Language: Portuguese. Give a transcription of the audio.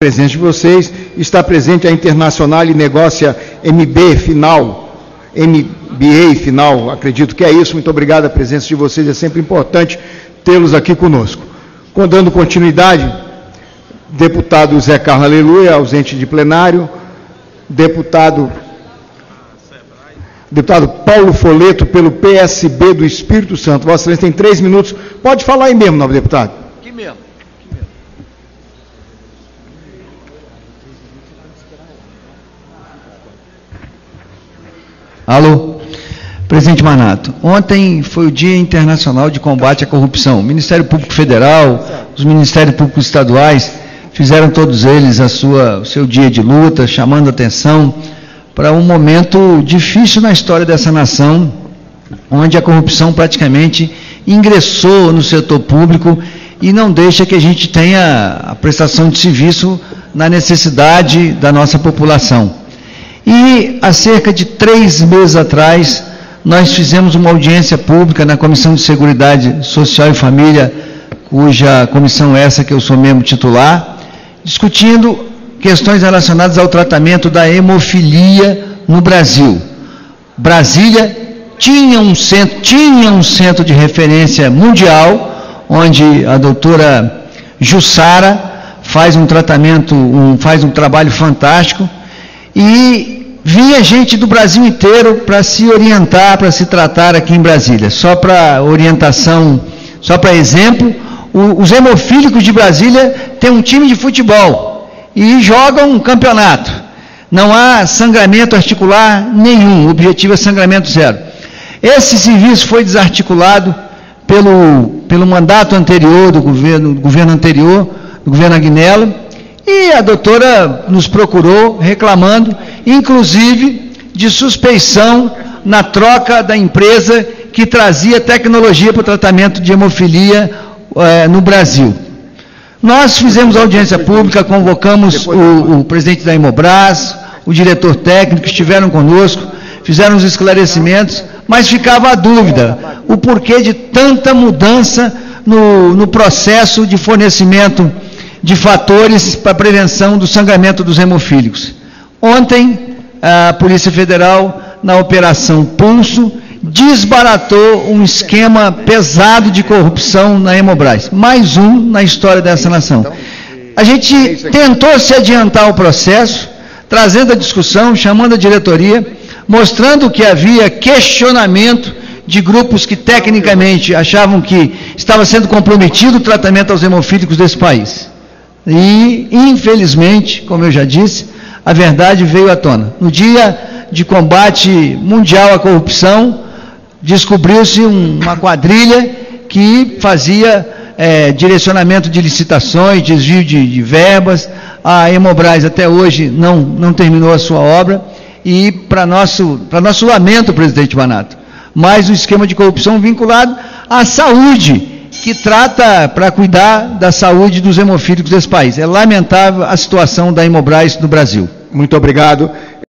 presença de vocês. Está presente a Internacional e Negócia MB Final, MBA Final, acredito que é isso. Muito obrigado a presença de vocês, é sempre importante tê-los aqui conosco. Dando continuidade, deputado Zé Carlos Aleluia, ausente de plenário, deputado, deputado Paulo Foleto, pelo PSB do Espírito Santo. Vossa Excelência tem três minutos. Pode falar aí mesmo, novo deputado. Aqui mesmo. Alô, presidente Manato. Ontem foi o Dia Internacional de Combate à Corrupção. O Ministério Público Federal, os Ministérios Públicos Estaduais fizeram todos eles a sua, o seu dia de luta, chamando atenção para um momento difícil na história dessa nação, onde a corrupção praticamente ingressou no setor público e não deixa que a gente tenha a prestação de serviço na necessidade da nossa população. E há cerca de três meses atrás, nós fizemos uma audiência pública na Comissão de Seguridade Social e Família, cuja comissão é essa que eu sou membro titular, discutindo questões relacionadas ao tratamento da hemofilia no Brasil. Brasília tinha um centro, tinha um centro de referência mundial, onde a doutora Jussara faz um tratamento, um, faz um trabalho fantástico, e vinha gente do Brasil inteiro para se orientar, para se tratar aqui em Brasília. Só para orientação, só para exemplo, os hemofílicos de Brasília têm um time de futebol e jogam um campeonato. Não há sangramento articular nenhum, o objetivo é sangramento zero. Esse serviço foi desarticulado pelo, pelo mandato anterior do governo, do governo anterior, do governo Agnello, e a doutora nos procurou reclamando inclusive de suspeição na troca da empresa que trazia tecnologia para o tratamento de hemofilia eh, no Brasil. Nós fizemos audiência pública, convocamos o, o presidente da Hemobras, o diretor técnico, estiveram conosco, fizeram os esclarecimentos, mas ficava a dúvida, o porquê de tanta mudança no, no processo de fornecimento de fatores para prevenção do sangramento dos hemofílicos. Ontem, a Polícia Federal, na Operação Pulso, desbaratou um esquema pesado de corrupção na Hemobras. Mais um na história dessa nação. A gente tentou se adiantar o processo, trazendo a discussão, chamando a diretoria, mostrando que havia questionamento de grupos que tecnicamente achavam que estava sendo comprometido o tratamento aos hemofílicos desse país. E, infelizmente, como eu já disse, a verdade veio à tona. No dia de combate mundial à corrupção, descobriu-se uma quadrilha que fazia é, direcionamento de licitações, desvio de, de, verbas. A Hemobras até hoje não, não terminou a sua obra e, para nosso, nosso lamento, presidente Banato, mais um esquema de corrupção vinculado à saúde, que trata para cuidar da saúde dos hemofílicos desse país. É lamentável a situação da Hemobras no Brasil. Muito obrigado.